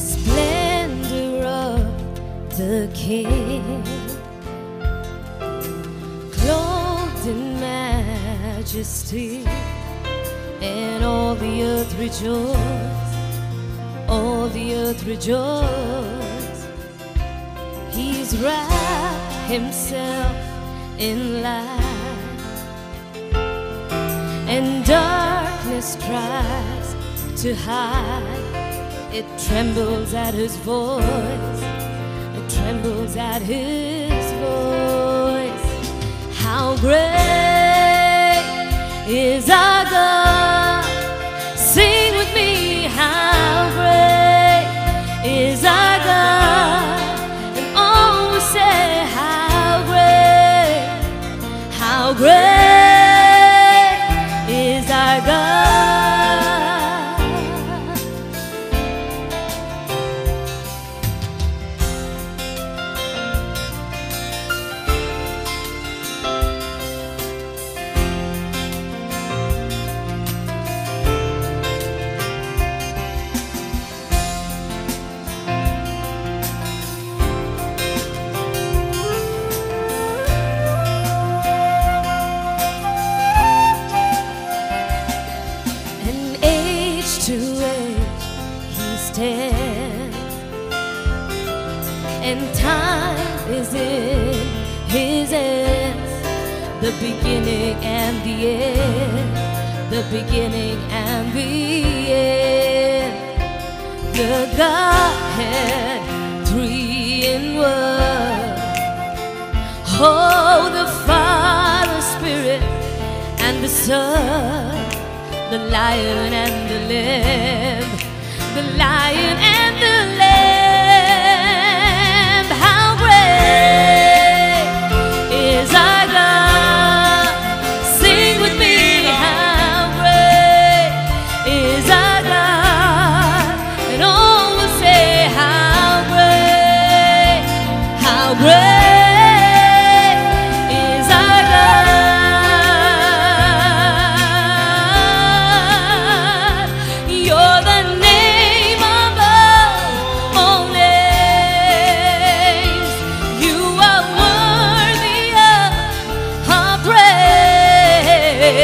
splendor of the King, clothed in majesty, and all the earth rejoice, all the earth rejoice. He's wrapped himself in light, and darkness tries to hide. It trembles at his voice. It trembles at his voice. How great is our God? Sing with me. How great is our God? And will say, How great, how great and time is in his hands. The beginning and the end, the beginning and the end. The Godhead, three in one. Oh, the Father, Spirit, and the Son the lion and the lamb,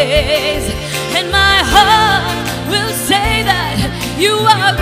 praise. And my heart will say that you are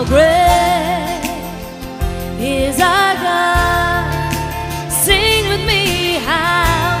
How great is our God? Sing with me, how